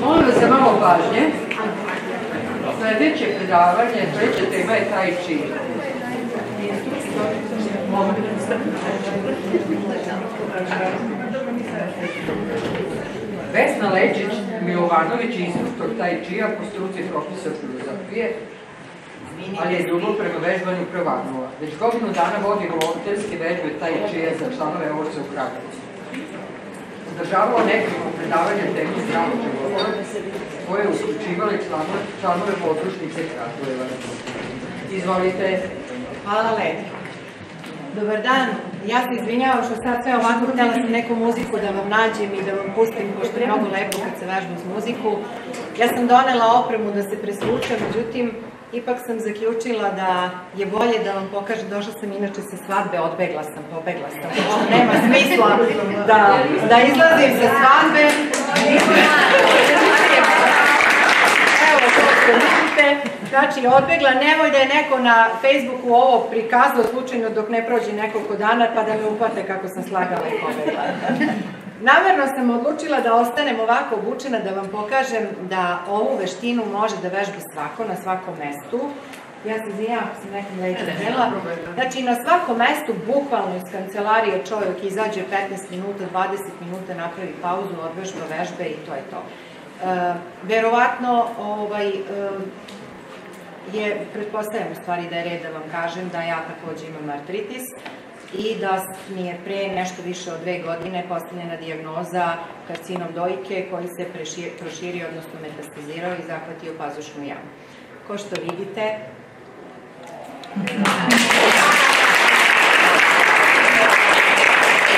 Molim vas za malo pažnje. Sljedeće predavanje, treća tema je taj čin. Vesna Lečić Milovanović je instruktor taj čija po struci profesor filozofije, ali je dugo prema vežbanju prvagnula. Već godinu dana vodi volonterske vežbe taj čija za članove Orce u Kragovicu. Održavao nekoliko predavanja temu zdravog života, koje je uključivali članove, članove podružnice Kragujevac. Izvolite. Hvala lepo. Dobar dan, ja se izvinjavam što sad sve ovako htjela sam neku muziku da vam nađem i da vam pustim, pošto je mnogo lepo kad se vežba uz muziku. Ja sam donela opremu da se presvučem, međutim, ipak sam zaključila da je bolje da vam pokažem, došla sam inače sa svadbe, odbegla sam, pobegla sam. nema smisla da, da izlazim sa svadbe. Evo, to što vidite. Znači, odbegla, nemoj da je neko na Facebooku ovo prikazao slučajno dok ne prođe nekoliko dana pa da me upate kako sam slagala i pobegla. Namjerno sam odlučila da ostanem ovako obučena da vam pokažem da ovu veštinu može da vežba svako na svakom mestu. Ja se izvinjam ako sam nekom leđa Znači na svakom mestu, bukvalno iz kancelarije čovjek izađe 15 minuta, 20 minuta, napravi pauzu, odvežba vežbe i to je to. E, verovatno ovaj, e, je, pretpostavljam u stvari da je red da vam kažem da ja također imam artritis i da mi je pre nešto više od dve godine postavljena dijagnoza karcinom dojke koji se proširio, odnosno metastazirao i zahvatio pazušnu jamu. Ko što vidite,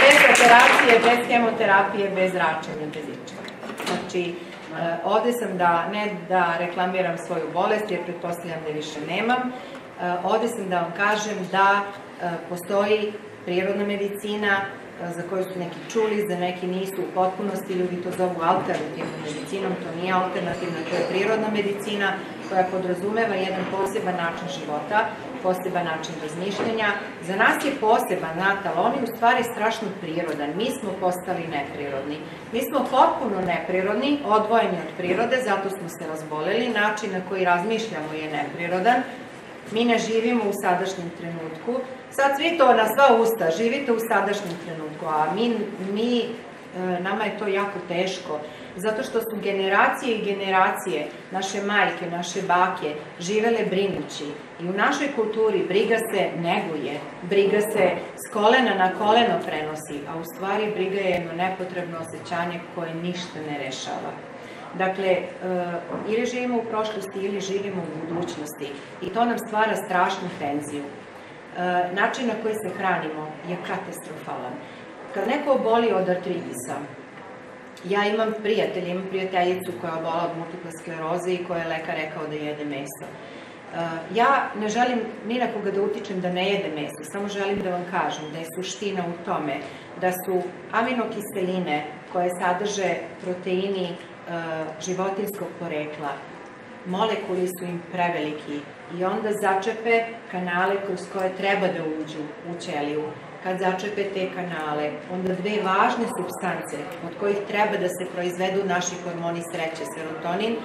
bez operacije, bez kemoterapije, bez račenja, bez ičega. Znači, Eh, ovdje sam da, ne da reklamiram svoju bolest, jer pretpostavljam da više nemam. Eh, ovdje sam da vam kažem da eh, postoji prirodna medicina za koju su neki čuli, za neki nisu u potpunosti, ljudi to zovu alternativnom medicinom, to nije alternativna, to je prirodna medicina koja podrazumeva jedan poseban način života, poseban način razmišljanja. Za nas je poseban natal, on je u stvari strašno prirodan. Mi smo postali neprirodni. Mi smo potpuno neprirodni, odvojeni od prirode, zato smo se razboleli. Način na koji razmišljamo je neprirodan. Mi ne živimo u sadašnjem trenutku. Sad svi to na sva usta, živite u sadašnjem trenutku, a mi, mi e, nama je to jako teško zato što su generacije i generacije, naše majke, naše bake, živele brinući. I u našoj kulturi briga se neguje, briga se s kolena na koleno prenosi, a u stvari briga je jedno nepotrebno osjećanje koje ništa ne rešava. Dakle, e, ili živimo u prošlosti ili živimo u budućnosti i to nam stvara strašnu tenziju. E, način na koji se hranimo je katastrofalan. Kad neko boli od artritisa, ja imam prijatelja, imam prijateljicu koja bola od multiple skleroze i koja je lekar rekao da jede meso. Uh, ja ne želim ni na koga da utičem da ne jede meso, samo želim da vam kažem da je suština u tome da su aminokiseline koje sadrže proteini uh, životinskog porekla, molekuli su im preveliki i onda začepe kanale kroz koje treba da uđu u ćeliju kad začepe te kanale, onda dve važne substance od kojih treba da se proizvedu naši hormoni sreće, serotonin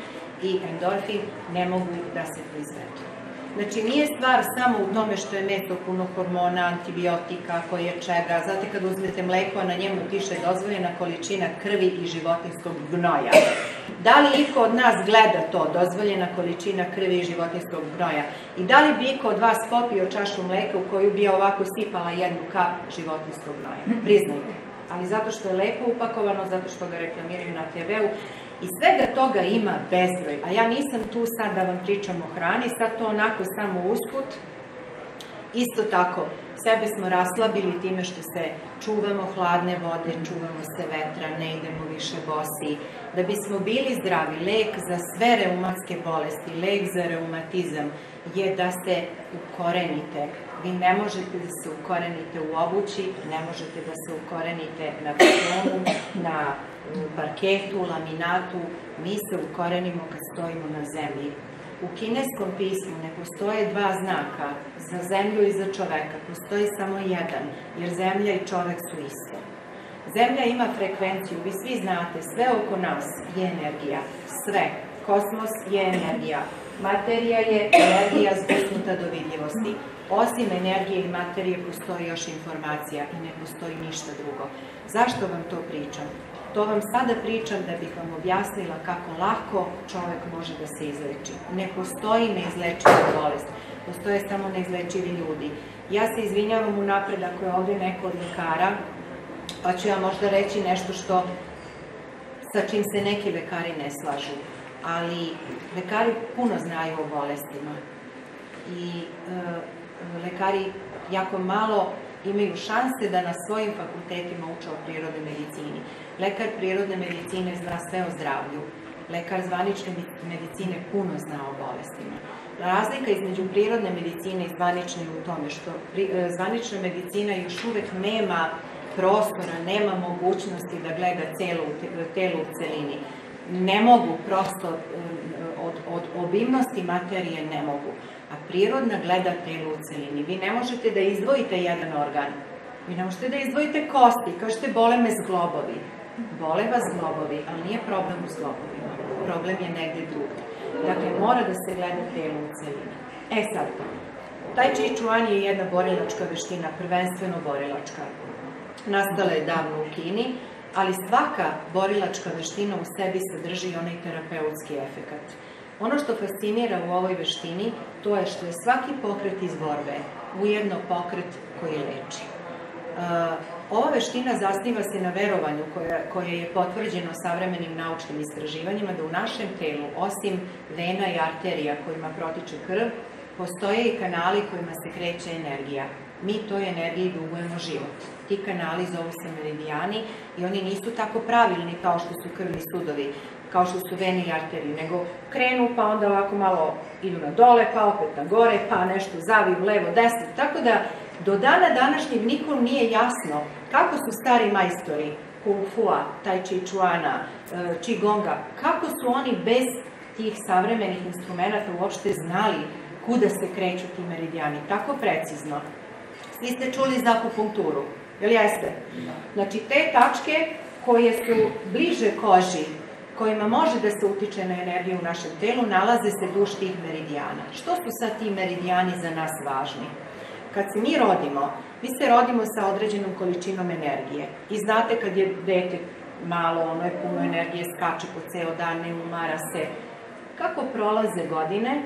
i endorfin, ne mogu da se proizvedu. Znači nije stvar samo u tome što je meso puno hormona, antibiotika, koje čega. Znate kad uzmete mleko, na njemu piše dozvoljena količina krvi i životinskog gnoja. Da li iko od nas gleda to, dozvoljena količina krvi i životinskog gnoja? I da li bi iko od vas popio čašu mleka u koju bi ovako sipala jednu kap životinskog gnoja? Priznajte. Ali zato što je lepo upakovano, zato što ga reklamiraju na TV-u i svega toga ima bezbroj. A ja nisam tu sad da vam pričam o hrani, sad to onako samo usput. Isto tako, sebe smo raslabili time što se čuvamo hladne vode, čuvamo se vetra, ne idemo više bosi. Da bismo bili zdravi, lek za sve reumatske bolesti, lek za reumatizam je da se ukorenite. Vi ne možete da se ukorenite u obući, ne možete da se ukorenite na betonu, na parketu, laminatu. Mi se ukorenimo kad stojimo na zemlji. U kineskom pismu ne postoje dva znaka, za zemlju i za čoveka, postoji samo jedan, jer zemlja i čovek su isto. Zemlja ima frekvenciju, vi svi znate, sve oko nas je energija, sve. Kosmos je energija. Materija je energija zbusnuta do vidljivosti. Osim energije i materije postoji još informacija i ne postoji ništa drugo. Zašto vam to pričam? To vam sada pričam da bih vam objasnila kako lako čovjek može da se izleči. Ne postoji neizlečiva bolest, postoje samo neizlečivi ljudi. Ja se izvinjavam unapred ako je ovdje neko od lekara, pa ću ja možda reći nešto što sa čim se neki lekari ne slažu. Ali lekari puno znaju o bolestima i e, lekari jako malo imaju šanse da na svojim fakultetima uče o prirodnoj medicini. Lekar prirodne medicine zna sve o zdravlju. Lekar zvanične medicine puno zna o bolestima. Razlika između prirodne medicine i zvanične je u tome što e, zvanična medicina još uvijek nema prostora, nema mogućnosti da gleda cijelu, telu u celini. Ne mogu prosto e, od, od obimnosti materije ne mogu. A prirodna gleda telu u celini. Vi ne možete da izdvojite jedan organ. Vi ne možete da izdvojite kosti. Kažete, bole me zglobovi. Bole vas zglobovi, ali nije problem u zglobovima. Problem je negdje drugdje. Dakle, mora da se gleda telu u celini. E sad, taj Čičuan je jedna borilačka veština, prvenstveno borilačka. Nastala je davno u Kini, ali svaka borilačka veština u sebi sadrži onaj terapeutski efekat. Ono što fascinira u ovoj veštini, to je što je svaki pokret iz borbe ujedno pokret koji leči. Ova veština zasniva se na verovanju koje, je potvrđeno savremenim naučnim istraživanjima da u našem telu, osim vena i arterija kojima protiče krv, postoje i kanali kojima se kreće energija. Mi toj energiji dugujemo život. Ti kanali zovu se meridijani i oni nisu tako pravilni kao što su krvni sudovi, kao što su veni i arteriji, nego krenu pa onda ovako malo idu na dole, pa opet na gore, pa nešto zaviju levo, desno, tako da do dana današnjeg nikom nije jasno kako su stari majstori Kung Fua, Tai Chi Chuana, e, kako su oni bez tih savremenih instrumenta uopšte znali kuda se kreću ti meridijani, tako precizno. Svi ste čuli za akupunkturu, jel jeste? Znači te tačke koje su bliže koži, kojima može da se utiče na energiju u našem telu, nalaze se duž tih meridijana. Što su sad ti meridijani za nas važni? Kad se mi rodimo, mi se rodimo sa određenom količinom energije. I znate kad je dete malo, ono je puno energije, skače po ceo dan, ne umara se. Kako prolaze godine,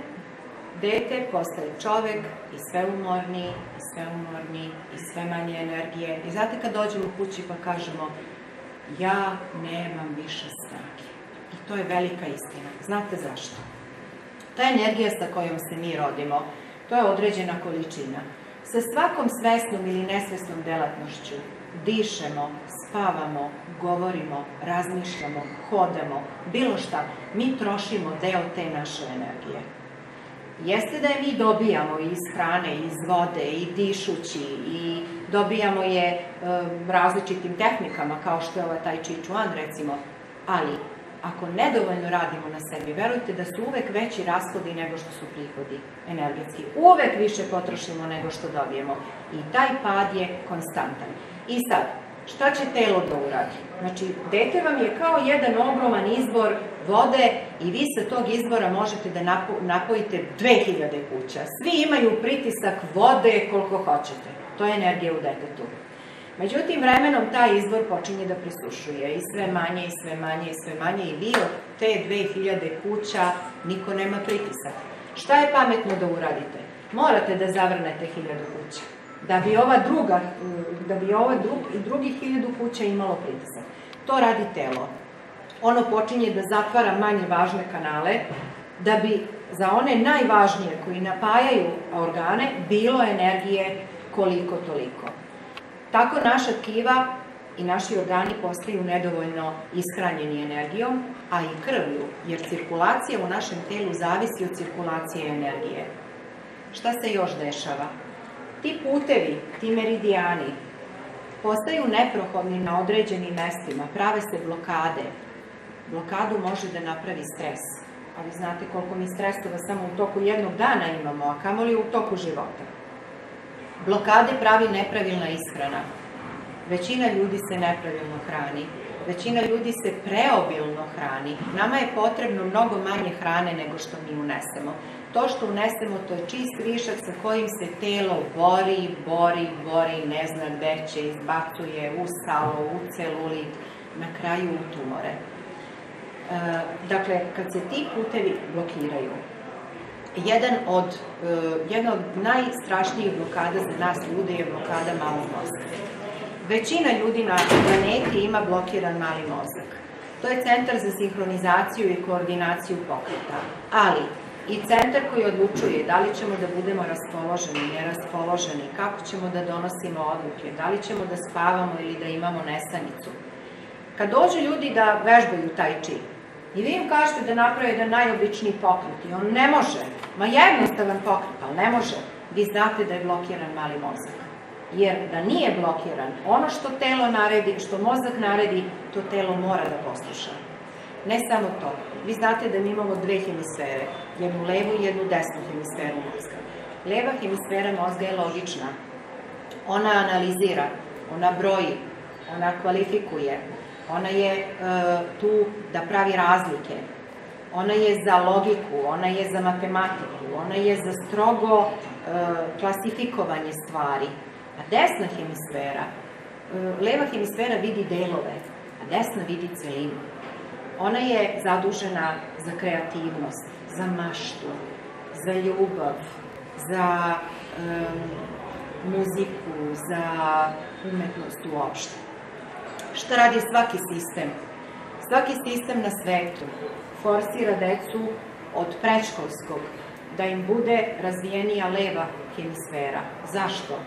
dete postaje čovek i sve umorni, i sve umorni, i sve manje energije. I znate kad dođemo kući pa kažemo, ja nemam više snage. To je velika istina. Znate zašto? Ta energija sa kojom se mi rodimo, to je određena količina. Sa svakom svesnom ili nesvesnom delatnošću dišemo, spavamo, govorimo, razmišljamo, hodamo, bilo šta, mi trošimo deo te naše energije. Jeste da je mi dobijamo iz hrane, iz vode, i dišući, i dobijamo je e, različitim tehnikama, kao što je ovaj taj Čičuan recimo, ali ako nedovoljno radimo na sebi, verujte da su uvek veći rashodi nego što su prihodi energetski. Uvek više potrošimo nego što dobijemo. I taj pad je konstantan. I sad, šta će telo da uradi? Znači, dete vam je kao jedan ogroman izvor vode i vi sa tog izvora možete da napojite 2000 kuća. Svi imaju pritisak vode koliko hoćete. To je energija u detetu. Međutim, vremenom taj izvor počinje da prisušuje i sve manje i sve manje i sve manje i vi od te 2000 kuća niko nema pritisak. Šta je pametno da uradite? Morate da zavrnete 1000 kuća. Da bi ova druga, da bi ova i drugih 1000 kuća imalo pritisak. To radi telo. Ono počinje da zatvara manje važne kanale, da bi za one najvažnije koji napajaju organe bilo energije koliko toliko. Tako naša tkiva i naši organi postaju nedovoljno ishranjeni energijom, a i krvlju, jer cirkulacija u našem telu zavisi od cirkulacije energije. Šta se još dešava? Ti putevi, ti meridijani, postaju neprohodni na određenim mestima, prave se blokade. Blokadu može da napravi stres. A vi znate koliko mi stresova samo u toku jednog dana imamo, a li u toku života. Blokade pravi nepravilna ishrana. Većina ljudi se nepravilno hrani. Većina ljudi se preobilno hrani. Nama je potrebno mnogo manje hrane nego što mi unesemo. To što unesemo, to je čist višak sa kojim se telo bori, bori, bori, ne zna gde će, izbacuje u salo, u celulit, na kraju u tumore. E, dakle, kad se ti putevi blokiraju, jedan od, e, jedna od najstrašnijih blokada za nas ljude je blokada malog mozga. Većina ljudi na planeti ima blokiran mali mozak. To je centar za sinhronizaciju i koordinaciju pokreta. Ali, i centar koji odlučuje da li ćemo da budemo raspoloženi, neraspoloženi, kako ćemo da donosimo odluke, da li ćemo da spavamo ili da imamo nesanicu. Kad dođu ljudi da vežbaju taj čip, i vi im kažete da naprave jedan najobičniji pokret i on ne može, ma jednostavan pokret, ali ne može, vi znate da je blokiran mali mozak. Jer da nije blokiran, ono što telo naredi, što mozak naredi, to telo mora da posluša. Ne samo to. Vi znate da mi imamo dve hemisfere, jednu levu i jednu desnu hemisferu mozga. Leva hemisfera mozga je logična. Ona analizira, ona broji, ona kvalifikuje, ona je e, tu da pravi razlike, ona je za logiku, ona je za matematiku, ona je za strogo e, klasifikovanje stvari. A desna hemisfera, e, leva hemisfera vidi delove, a desna vidi celinu. Ona je zadužena za kreativnost, za maštu, za ljubav, za muziku, za umetnost uopšte. Šta radi svaki sistem? Svaki sistem na svetu forsira decu od prečkolskog da im bude razvijenija leva hemisfera. Zašto?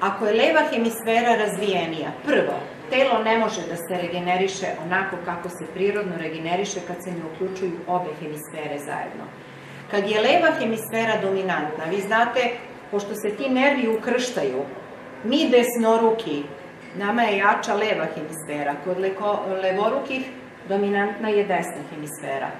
Ako je leva hemisfera razvijenija, prvo, telo ne može da se regeneriše onako kako se prirodno regeneriše kad se ne uključuju obe hemisfere zajedno. Kad je leva hemisfera dominantna, vi znate, pošto se ti nervi ukrštaju, mi desnoruki Nama je jača leva hemisfera. Kod levorukih dominantna je desna hemisfera.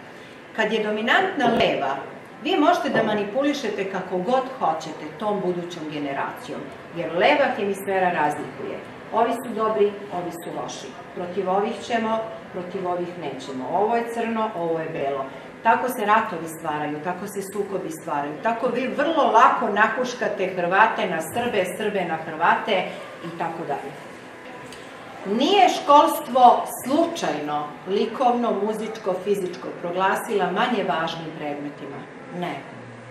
Kad je dominantna leva, vi možete da manipulišete kako god hoćete tom budućom generacijom, jer leva hemisfera razlikuje. Ovi su dobri, ovi su loši. Protiv ovih ćemo, protiv ovih nećemo. Ovo je crno, ovo je belo. Tako se ratovi stvaraju, tako se sukobi stvaraju. Tako vi vrlo lako nahuškate Hrvate na Srbe, Srbe na Hrvate i tako dalje. Nije školstvo slučajno likovno, muzičko, fizičko proglasila manje važnim predmetima. Ne.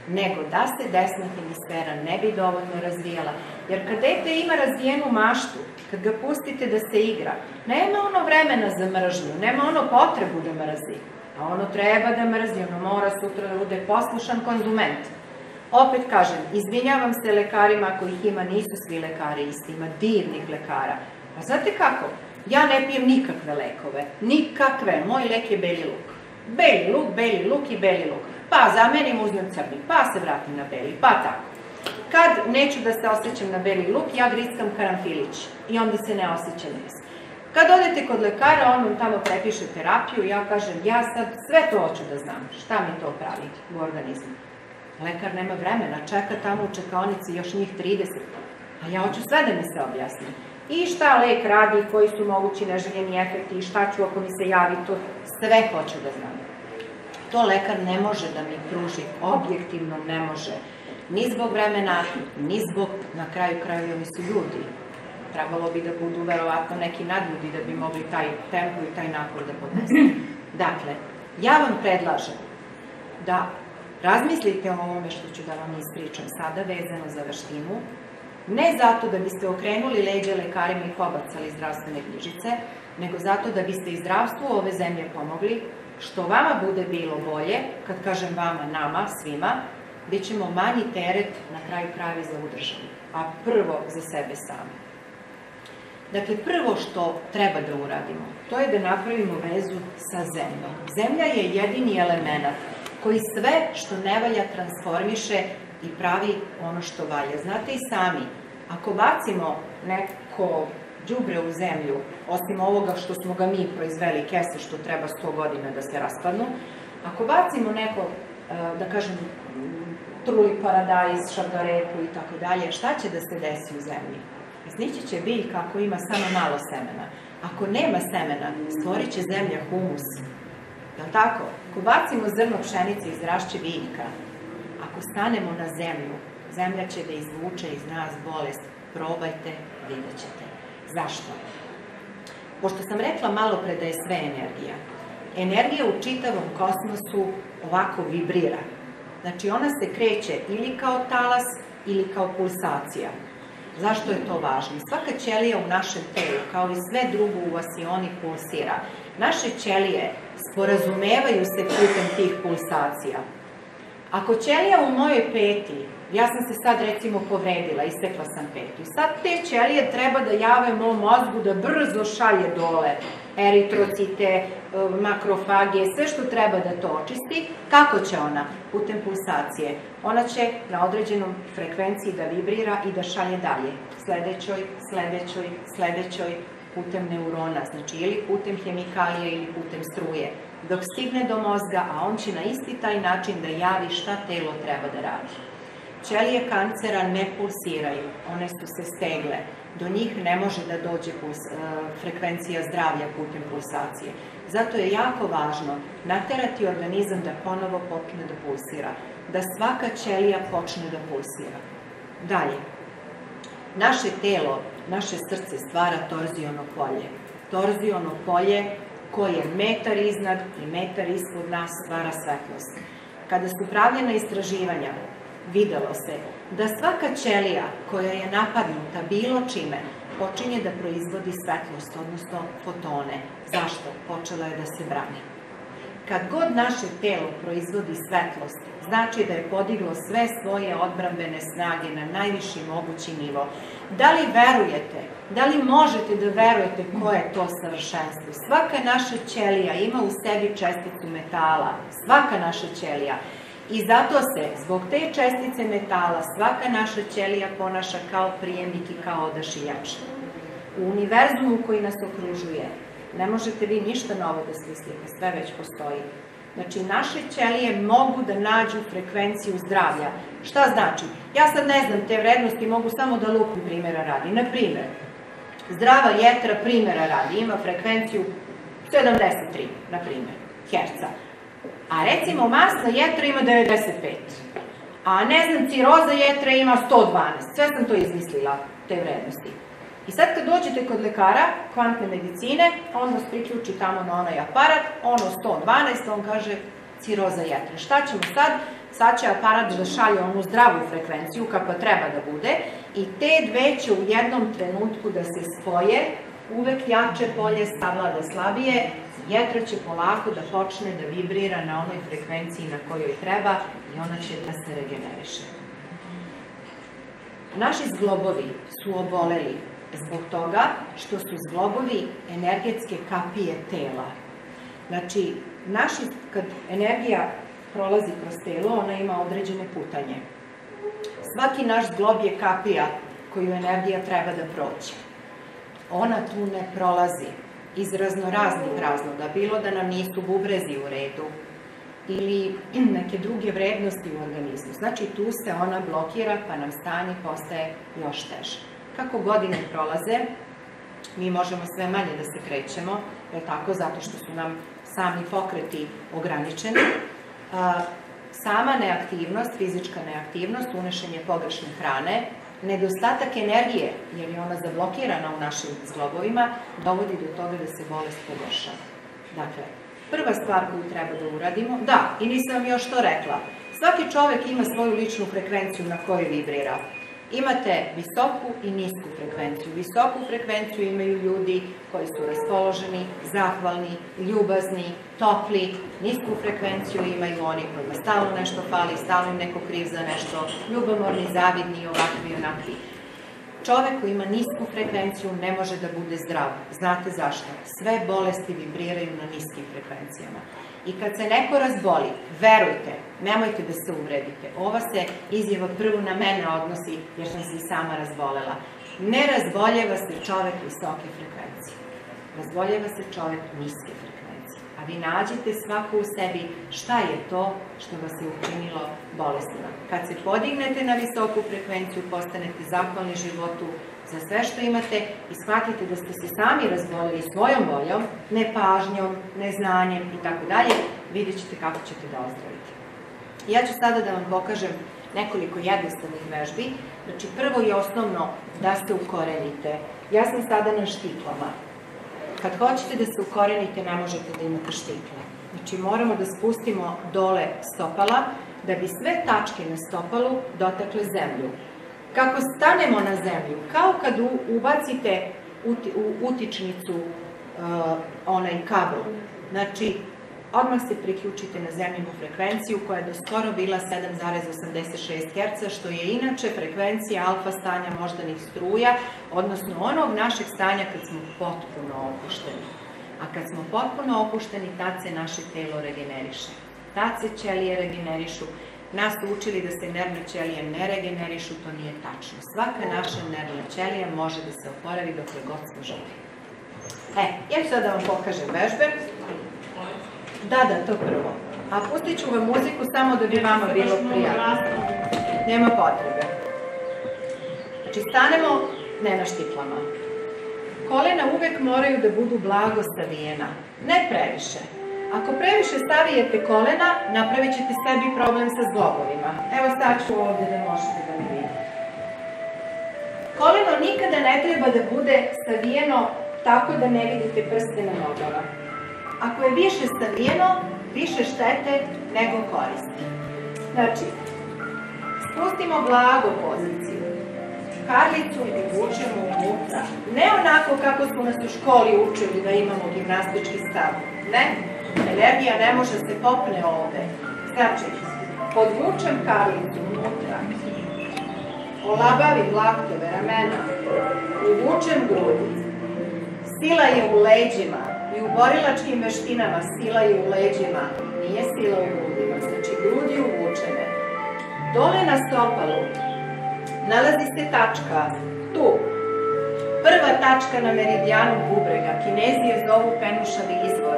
Nego da se desna hemisfera ne bi dovoljno razvijala. Jer kad dete ima razvijenu maštu, kad ga pustite da se igra, nema ono vremena za mržnju, nema ono potrebu da mrzi. A ono treba da mrzi, ono mora sutra da bude poslušan konzument. Opet kažem, izvinjavam se lekarima kojih ima, nisu svi lekari isti, ima divnih lekara Pa znate kako? Ja ne pijem nikakve lekove. Nikakve. Moj lek je beli luk. Beli luk, beli luk i beli luk. Pa zamenim uzmem crni, pa se vratim na beli, pa tako. Kad neću da se osjećam na beli luk, ja grickam karamfilić i onda se ne osjećam nis. Kad odete kod lekara, on vam tamo prepiše terapiju, ja kažem, ja sad sve to hoću da znam, šta mi to pravi u organizmu. Lekar nema vremena, čeka tamo u čekaonici još njih 30. A ja hoću sve da mi se objasni i šta lek radi, koji su mogući neželjeni efekti i šta ću ako mi se javi, to sve hoću da znam. To lekar ne može da mi pruži, objektivno ne može. Ni zbog vremena, ni zbog, na kraju kraju, oni su ljudi. Trebalo bi da budu verovatno neki nadljudi da bi mogli taj tempo i taj napor da podnesu. Dakle, ja vam predlažem da razmislite o ovome što ću da vam ispričam sada vezano za veštinu, Ne zato da biste okrenuli leđe lekarima i pobacali zdravstvene knjižice, nego zato da biste i zdravstvu ove zemlje pomogli, što vama bude bilo bolje, kad kažem vama, nama, svima, bit ćemo manji teret na kraju kraja za ovu a prvo za sebe sami. Dakle, prvo što treba da uradimo, to je da napravimo vezu sa zemljom. Zemlja je jedini element koji sve što ne valja transformiše i pravi ono što valja. Znate i sami, ako bacimo neko đubre u zemlju, osim ovoga što smo ga mi proizveli, kese što treba 100 godina da se raspadnu, ako bacimo neko, e, da kažem, truli paradajz, šargarepu i tako dalje, šta će da se desi u zemlji? Iznići će biljka ako ima samo malo semena. Ako nema semena, stvorit će zemlja humus. Je li tako? Ako bacimo zrno pšenice, izrašće biljka. Ako stanemo na zemlju, zemlja će da izvuče iz nas bolest. Probajte, vidjet ćete. Zašto? Pošto sam rekla malo pre da je sve energija, energija u čitavom kosmosu ovako vibrira. Znači ona se kreće ili kao talas ili kao pulsacija. Zašto je to važno? Svaka ćelija u našem telu, kao i sve drugo u vasioni, pulsira. Naše ćelije sporazumevaju se putem tih pulsacija. Ako ćelija u mojoj peti, ja sam se sad recimo povredila, isekla sam petu, sad te ćelije treba da jave mom mozgu da brzo šalje dole eritrocite, e, makrofage, sve što treba da to očisti, kako će ona? Putem pulsacije. Ona će na određenom frekvenciji da vibrira i da šalje dalje. Sledećoj, sledećoj, sledećoj, putem neurona, znači ili putem hemikalije ili putem struje. Dok stigne do mozga, a on će na isti taj način da javi šta telo treba da radi. Ćelije kancera ne pulsiraju, one su se stegle. Do njih ne može da dođe e, frekvencija zdravlja putem pulsacije. Zato je jako važno naterati organizam da ponovo počne da pulsira, da svaka ćelija počne da pulsira. Dalje, naše telo, naše srce stvara torziono polje. Torziono polje koje metar iznad i metar ispod nas stvara svetlost. Kada su pravljena istraživanja, videlo se da svaka ćelija koja je napadnuta bilo čime počinje da proizvodi svetlost, odnosno fotone. Zašto? Počela je da se brani. Kad god naše telo proizvodi svetlost, znači da je podiglo sve svoje odbrambene snage na najviši mogući nivo. Da li verujete, da li možete da verujete ko je to savršenstvo? Svaka naša ćelija ima u sebi česticu metala, svaka naša ćelija. I zato se, zbog te čestice metala, svaka naša ćelija ponaša kao prijemnik i kao odašiljač. U univerzumu koji nas okružuje, ne možete vi ništa novo da smislite, sve već postoji. Znači, naše ćelije mogu da nađu frekvenciju zdravlja. Šta znači? Ja sad ne znam te vrednosti, mogu samo da lupim primjera radi. Na primjer, zdrava jetra primjera radi, ima frekvenciju 73, na primjer, herca. A recimo masna jetra ima 95. A ne znam, ciroza jetra ima 112. Sve sam to izmislila, te vrednosti. I sad kad dođete kod lekara kvantne medicine, on vas priključi tamo na onaj aparat, ono 112, on kaže ciroza jetre. Šta ćemo sad? Sad će aparat da šalje onu zdravu frekvenciju kako treba da bude i te dve će u jednom trenutku da se spoje, uvek jače polje stavlada slabije, jetra će polako da počne da vibrira na onoj frekvenciji na kojoj treba i ona će da se regeneriše. Naši zglobovi su oboleli zbog toga što su zglobovi energetske kapije tela. Znači, naši, kad energija prolazi kroz telo, ona ima određene putanje. Svaki naš zglob je kapija koju energija treba da prođe. Ona tu ne prolazi iz raznoraznih razloga, bilo da nam nisu bubrezi u redu ili neke druge vrednosti u organizmu. Znači, tu se ona blokira, pa nam stanje postaje još teže. Kako godine prolaze, mi možemo sve manje da se krećemo, je tako, zato što su nam sami pokreti ograničeni. Sama neaktivnost, fizička neaktivnost, unešenje pogrešne hrane, nedostatak energije, jer je ona zablokirana u našim zglobovima, dovodi do toga da se bolest pogoršava. Dakle, prva stvar koju treba da uradimo, da, i nisam još to rekla, svaki čovek ima svoju ličnu frekvenciju na kojoj vibrira. Imate visoku i nisku frekvenciju. Visoku frekvenciju imaju ljudi koji su raspoloženi, zahvalni, ljubazni, topli. Nisku frekvenciju imaju oni kojima stalno nešto fali, stalno im neko kriv za nešto, ljubomorni, zavidni, ovakvi i onakvi. Čovek koji ima nisku frekvenciju ne može da bude zdrav. Znate zašto? Sve bolesti vibriraju na niskim frekvencijama. I kad se neko razboli, verujte, nemojte da se uvredite. Ova se izjava prvo na mene odnosi, jer sam se i sama razbolela. Ne razboljeva se čovek visoke frekvencije. Razboljeva se čovek niske frekvencije. A vi nađete svako u sebi šta je to što vas je učinilo bolestima. Kad se podignete na visoku frekvenciju, postanete zahvalni životu, za sve što imate i shvatite da ste se sami razbolili svojom voljom, nepažnjom, neznanjem i tako dalje, vidjet ćete kako ćete da. Ja ću sada da vam pokažem nekoliko jednostavnih vežbi. Znači, prvo i osnovno da se ukorenite. Ja sam sada na štiklama. Kad hoćete da se ukorenite, ne možete da imate štikle. Znači, moramo da spustimo dole stopala, da bi sve tačke na stopalu dotakle zemlju. Kako stanemo na zemlju, kao kad ubacite u utičnicu uh, onaj kabel. Znači, odmah se priključite na zemljenu frekvenciju koja je do skoro bila 7,86 Hz, što je inače frekvencija alfa stanja moždanih struja, odnosno onog našeg stanja kad smo potpuno opušteni. A kad smo potpuno opušteni, tad se naše telo regeneriše. Tad se ćelije regenerišu. Nas učili da se nervne ćelije ne regenerišu, to nije tačno. Svaka naša nervna ćelija može da se oporavi dok god smo živi. E, ja ću sad da vam pokažem vežbe. Da, da, to prvo. A pustit ću vam muziku samo da bi vama bilo prijatno. Nema potrebe. Znači, stanemo ne na štiklama. Kolena uvek moraju da budu blago savijena. Ne previše. Ako previše stavijete kolena, napravit ćete sebi problem sa zglobovima. Evo ću ovdje da možete da vidite. Koleno nikada ne treba da bude savijeno tako da ne vidite prste na nogama. Ako je više savijeno, više štete nego koristi. Znači, spustimo blago poziciju. Karlicu vučemo unutra. Ne onako kako smo nas u školi učili da imamo gimnastički stav. Ne, energija ne može se popne ovde. Znači, podvučem karlicu unutra. Olabavim laktove ramena. Uvučem grudi. Sila je u leđima i u borilačkim veštinama sila je u leđima, nije sila u grudima, znači grudi uvučene. Dole na stopalu nalazi se tačka, tu. Prva tačka na meridijanu bubrega, kinezi je zovu penušavi izvor.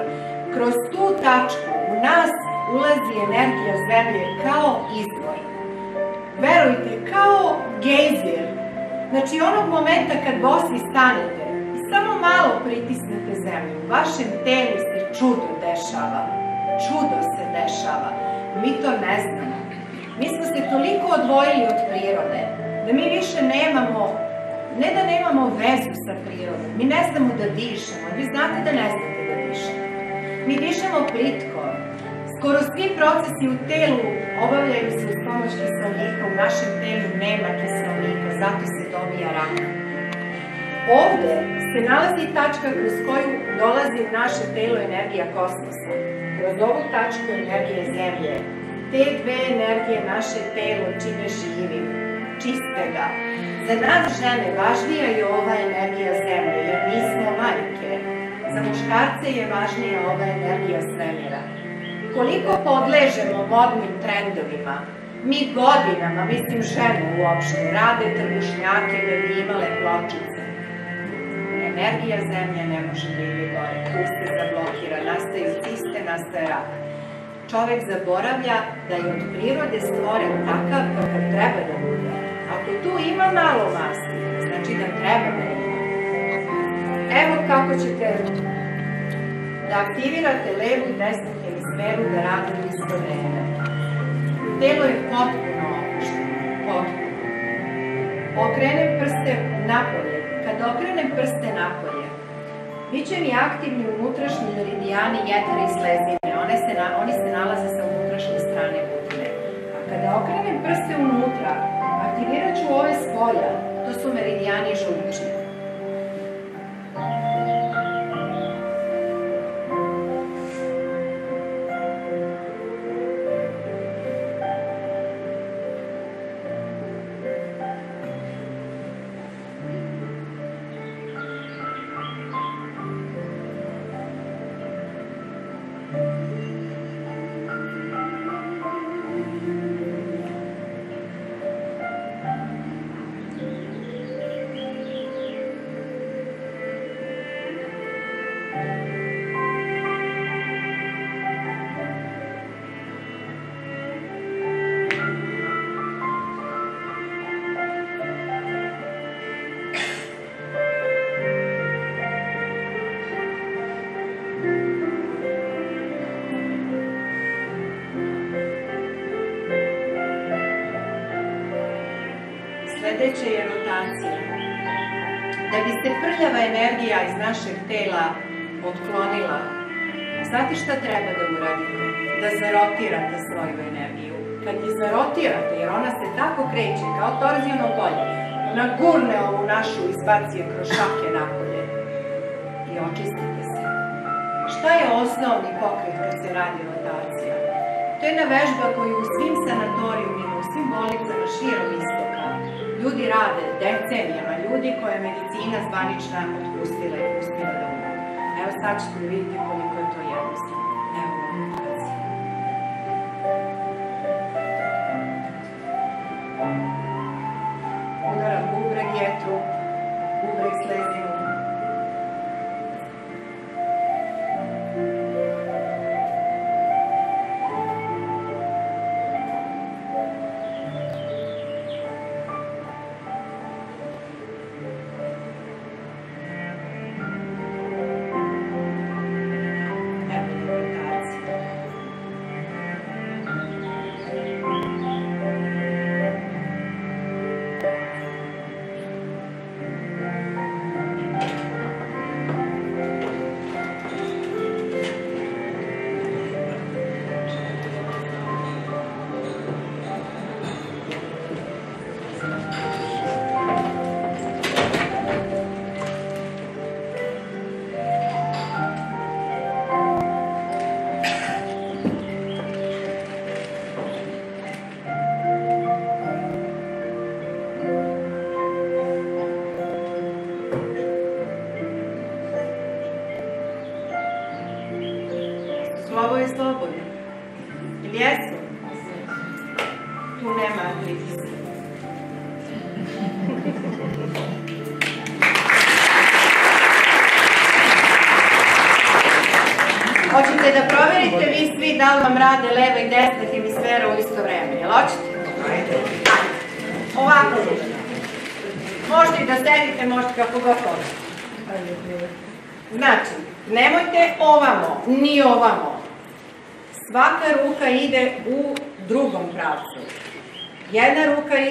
Kroz tu tačku u nas ulazi energija zemlje kao izvor. Verujte, kao gejzir. Znači onog momenta kad bosi stanete, samo malo pritisnete zemlju, u vašem telu se čudo dešava. Čudo se dešava. Mi to ne znamo. Mi smo se toliko odvojili od prirode, da mi više nemamo, ne da nemamo vezu sa prirodom, mi ne znamo da dišemo. Vi znate da ne znate. Mi dišemo plitko. Skoro svi procesi u telu obavljaju se uz pomoć kiselnika, u našem telu nema kiselnika, zato se dobija rak. Ovde se nalazi tačka kroz koju dolazi u naše telo energija kosmosa. Kroz ovu tačku energije zemlje. Te dve energije naše telo čine živim, čiste ga. Za nas žene važnija je ova energija zemlje, jer mi smo majke. Za muškarce je važnija ova energija svemira. Koliko podležemo modnim trendovima, mi godinama, mislim žene uopšte, rade trbušnjake da bi imale pločice energija zemlje ne može da ide gore, tu se zablokira, nastaju ciste, nastaje rak. Čovek zaboravlja da je od prirode stvoren takav kakav treba da bude. Ako tu ima malo masti, znači da treba da. Evo kako ćete da aktivirate levu i desnu hemisferu da rade u isto vreme. Telo je potpuno opušteno, potpuno. Okrenem prste napolje, Kad okrenem prste napolje, bit će mi aktivni unutrašnji meridijani jetra i slezine. One se, na, oni se nalaze sa unutrašnje strane butine. A kada okrenem prste unutra, aktivirat ću ove spolja. To su meridijani žučni. Sledeće je rotacija. Da bi se prljava energija iz našeg tela otklonila, znate šta treba da uradite? Da zarotirate svoju energiju. Kad je zarotirate, jer ona se tako kreće, kao torzijeno polje, ona gurne ovu našu izbacije kroz šake napolje i očistite se. Šta je osnovni pokret kad se radi rotacija? To je jedna vežba koju u svim sanatorijumima, u svim bolnicama širom rade decenijama, ljudi koje je medicina zvanična otpustila i pustila da umru. Evo sad ćete vidite koliko je to jednostavno. Evo. Udaram bubreg, jetru,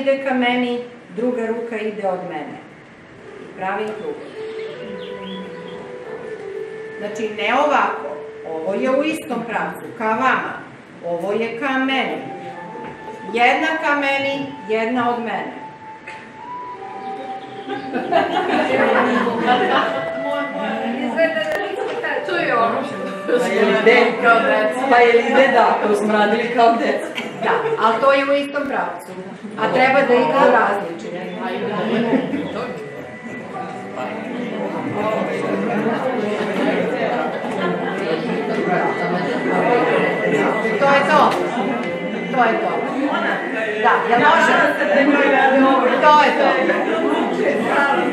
ide ka meni, druga ruka ide od mene. I pravim krug. Znači, ne ovako. Ovo je u istom pravcu, ka vama. Ovo je ka meni. Jedna ka meni, jedna od mene. To je ono Pa je li deca? Pa je li deca koju smo radili kao deca? Da, ali to je u istom pravcu. A treba da idu različite. To je to. To je to. Da, jel može? To je to.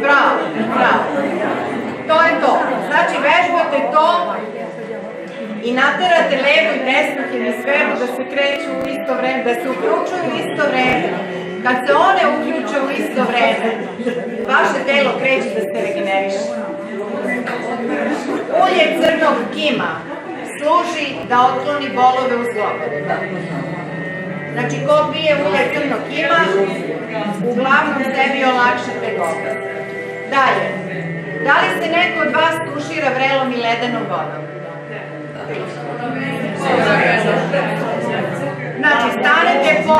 Bravo, bravo. To je to. Znači, vežbate to i naterate levu i desnu hemisferu da se kreću u isto vreme, da se uključuju u isto vreme. Kad se one uključuju u isto vreme, vaše telo kreće da se regeneriše. Ulje crnog kima služi da otkloni bolove u zglobovima. Znači, ko pije ulje crnog kima, uglavnom sebi olakšate gobe. Dalje, da li se neko od vas tušira vrelom i ledenom vodom? Znači, stanete po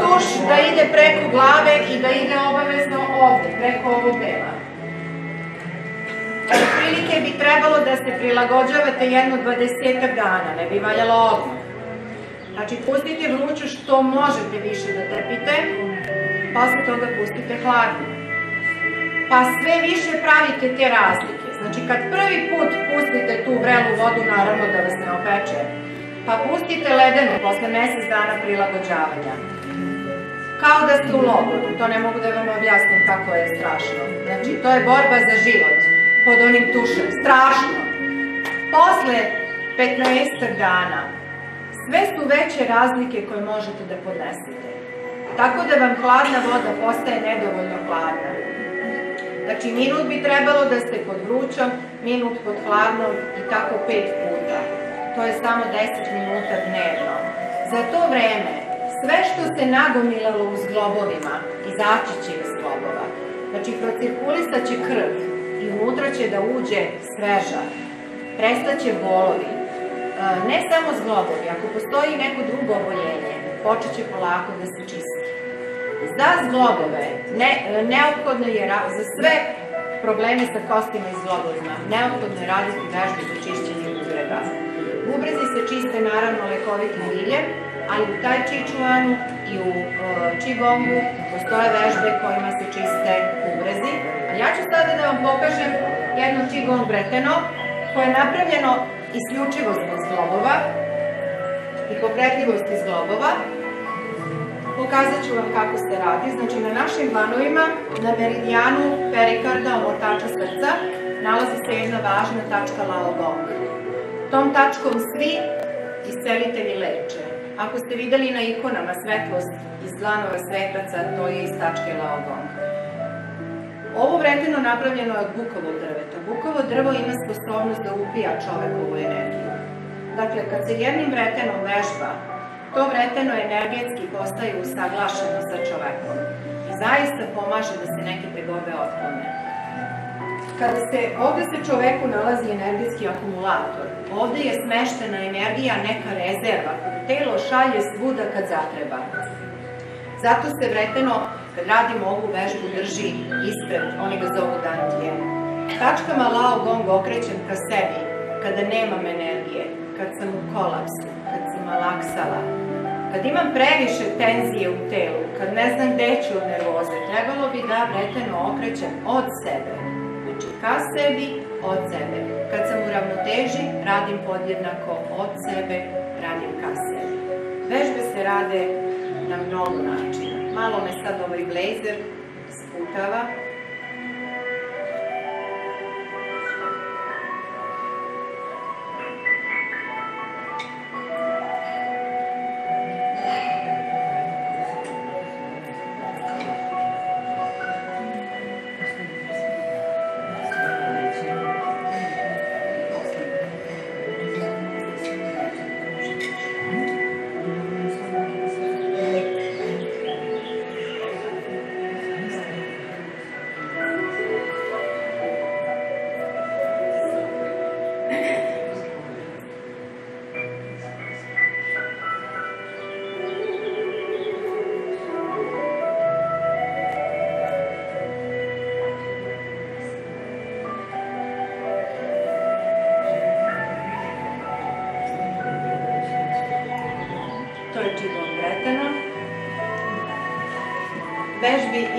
tuš da ide preko glave i da ide obavezno ovde, preko ovog dela. Otprilike bi trebalo da se prilagođavate jedno dvadesetak dana, ne bi valjalo odmah. Znači, pustite vruću što možete više da trpite, posle toga pustite hladno. Pa sve više pravite te razlike. Znači, kad prvi put pustite tu vrelu vodu, naravno da vas ne opeče, pa pustite ledenu posle mesec dana prilagođavanja. Kao da ste u logoru, to ne mogu da vam objasnim kako je strašno. Znači, to je borba za život pod onim tušem. Strašno. Posle 15 dana sve su veće razlike koje možete da podnesete. Tako da vam hladna voda postaje nedovoljno hladna. Znači, minut bi trebalo da ste pod vrućom, minut pod hladnom i tako pet puta. To je samo 10 minuta dnevno. Za to vreme, sve što se nagomilalo u zglobovima, izaći će iz zgloba. Znači, procirkulisat će krv i unutra će da uđe sveža. Prestaće bolovi. E, ne samo zglobovi, ako postoji neko drugo oboljenje, počet će polako da se čisti. Za zglobove ne, neophodno je za sve probleme sa kostima i zglobovima, neophodno je raditi vežbe za čišćenje ubrega. Bubrezi se čiste naravno lekovitim biljem, ali u taj čičuanu i u uh, čigongu postoje vežbe kojima se čiste ubrezi. A ja ću sada da vam pokažem jedno čigong breteno koje je napravljeno isključivo zbog zglobova i pokretljivosti zglobova. Pokazat ću vam kako se radi. Znači na našim vanovima, na meridijanu perikarda, omotača srca, nalazi se jedna važna tačka Laogong. Tom tačkom svi iscelitelji leče. Ako ste videli na ikonama svetlost iz dlanova svetaca, to je iz tačke Laogong. Ovo vreteno napravljeno je od bukovog drveta. Bukovo drvo ima sposobnost da upija čovekovu energiju. Dakle, kad se jednim vretenom vežba, to vreteno energetski postaje usaglašeno sa čovekom i zaista pomaže da se neke tegobe otklone. Kada se, ovde se čoveku nalazi energetski akumulator, ovde je smeštena energija, neka rezerva, koju telo šalje svuda kad zatreba. Zato se vreteno, kad radimo ovu vežbu, drži ispred, oni ga zovu dantije. Tačkama Lao Gong okrećem ka sebi, kada nemam energije, kad sam u kolapsu, kad sam malaksala, kad imam previše tenzije u telu, kad ne znam gde ću od nervoze, trebalo bi da vreteno okrećem od sebe. Znači, ka sebi, od sebe. Kad sam u ravnoteži, radim podjednako od sebe, radim ka sebi. Vežbe se rade na mnogo načina. Malo me sad ovaj blazer sputava,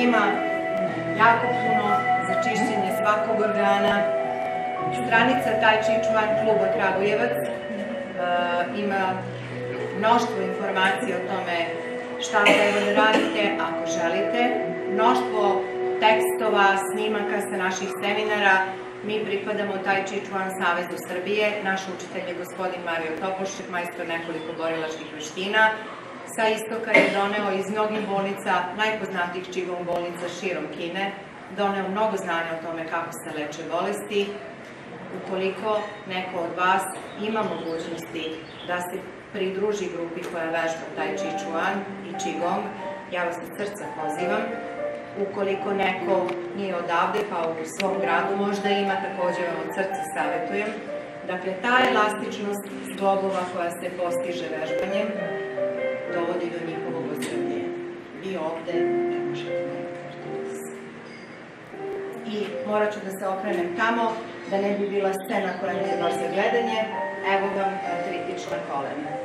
ima jako puno za čišćenje svakog organa. Stranica Tai Chi Chuan kluba Kragujevac uh, ima mnoštvo informacija o tome šta treba da radite ako želite, mnoštvo tekstova, snimaka sa naših seminara, Mi pripadamo taj Chi Chuan Savezu Srbije, naš učitelj je gospodin Mario Topošek, majstor nekoliko borilačkih veština, sa istoka je doneo iz mnogih bolnica, najpoznatijih čigom bolnica širom Kine, doneo mnogo znanja o tome kako se leče bolesti. Ukoliko neko od vas ima mogućnosti da se pridruži grupi koja vežba taj Chuan i Qigong, ja vas od srca pozivam. Ukoliko neko nije odavde, pa u svom gradu možda ima, takođe vam od srca savjetujem. Dakle, ta elastičnost zglobova koja se postiže vežbanjem, dovodi do njihovog ozdravljenja. Vi ovde ne možete I morat ću da se okrenem tamo, da ne bi bila scena koja nije baš za gledanje. Evo vam kritična kolena.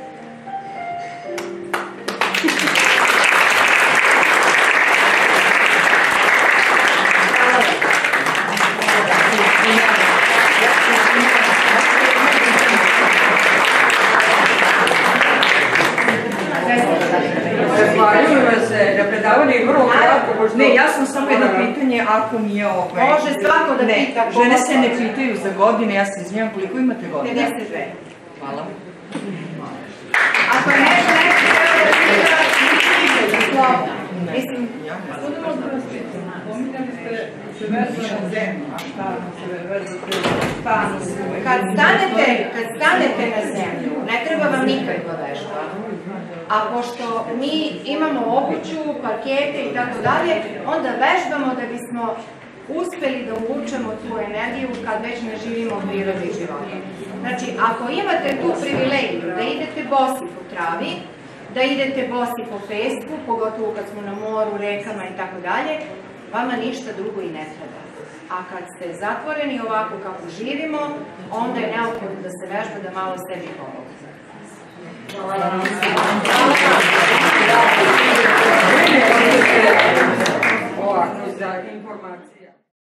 Predavanje je vrlo kratko. Ne, ja sam samo jedno pitanje, ako nije ovaj... Može svako da ne, pita. Žene se ne pitaju za godine, ja se izvijem, koliko imate godine? 52. Hvala. Ako ne, ne, Mislim, Pominjali ste se vezu na zemlju, a šta se vezu pa, kad stanete, kad stanete na zemlju, ne treba vam nikakva vežba. A pošto mi imamo obuću, parkete i tako dalje, onda vežbamo da bismo uspeli da uvučemo tu energiju kad već ne živimo u prirodi života. Znači, ako imate tu privilegiju da idete bosi po travi, da idete bosi po pesku, pogotovo kad smo na moru, rekama i tako dalje, vama ništa drugo i ne treba. A kad ste zatvoreni ovako kako živimo, onda je neophodno da se vežba da malo sebi pomogne. Informacije.